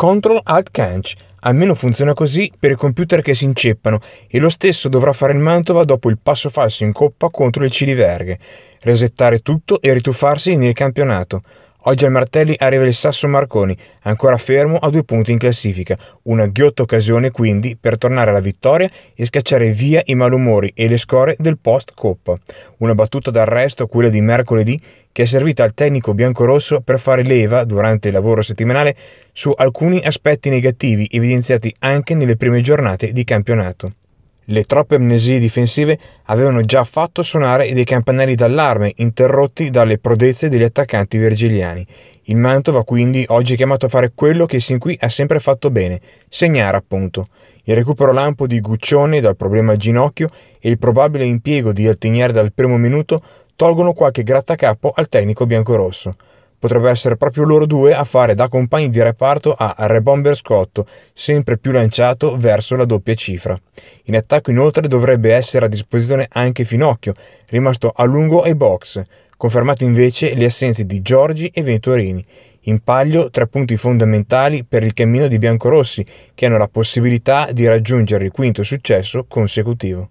Control Alt Canch. Almeno funziona così per i computer che si inceppano e lo stesso dovrà fare il Mantova dopo il passo falso in coppa contro il Ciliverghe. Resettare tutto e rituffarsi nel campionato. Oggi al Martelli arriva il Sasso Marconi, ancora fermo a due punti in classifica. Una ghiotta occasione quindi per tornare alla vittoria e scacciare via i malumori e le score del post-coppa. Una battuta d'arresto, quella di mercoledì, che è servita al tecnico biancorosso per fare leva, durante il lavoro settimanale, su alcuni aspetti negativi evidenziati anche nelle prime giornate di campionato. Le troppe amnesie difensive avevano già fatto suonare dei campanelli d'allarme interrotti dalle prodezze degli attaccanti vergiliani. Il Mantova quindi oggi è chiamato a fare quello che sin qui ha sempre fatto bene, segnare appunto. Il recupero lampo di Guccione dal problema ginocchio e il probabile impiego di Altinier dal primo minuto tolgono qualche grattacapo al tecnico biancorosso. Potrebbe essere proprio loro due a fare da compagni di reparto a Rebomber Scotto, sempre più lanciato verso la doppia cifra. In attacco inoltre dovrebbe essere a disposizione anche Finocchio, rimasto a lungo ai box, confermate invece le assenze di Giorgi e Venturini. In palio tre punti fondamentali per il cammino di biancorossi, che hanno la possibilità di raggiungere il quinto successo consecutivo.